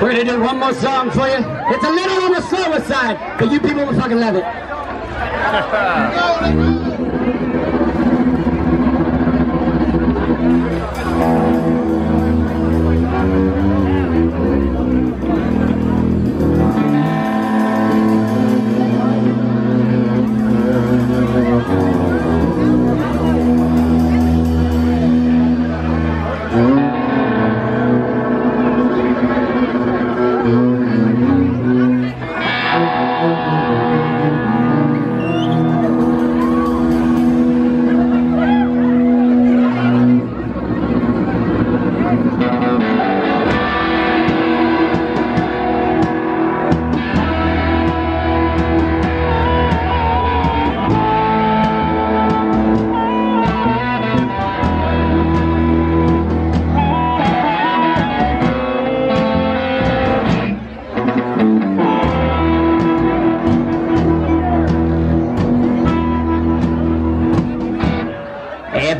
We're gonna do one more song for you. It's a little on the slower side, but you people will fucking love it.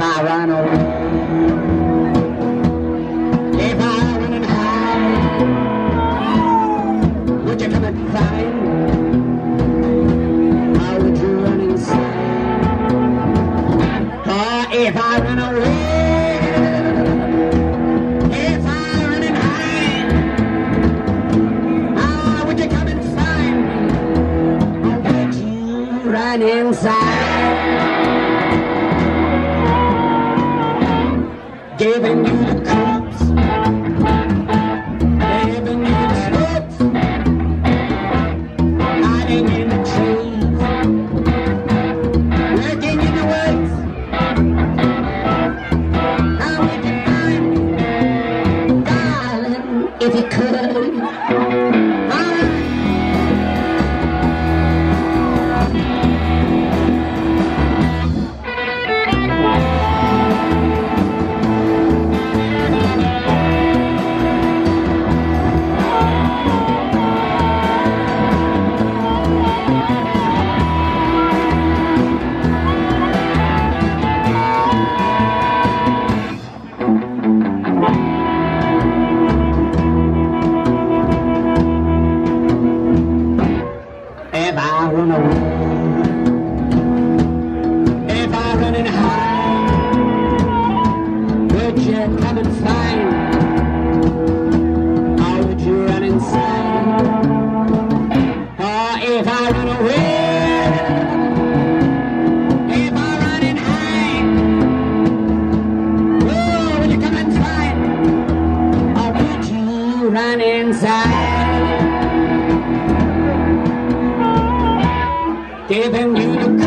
If I run away, if I run and hide, would you come and find? Or would you run inside? Oh, if I away, if I run and oh, would you come and find? You run inside? Giving you the cups, giving you the slips, hiding in the trees, working in the woods. How would you find me, darling, if you could? I run giving you the.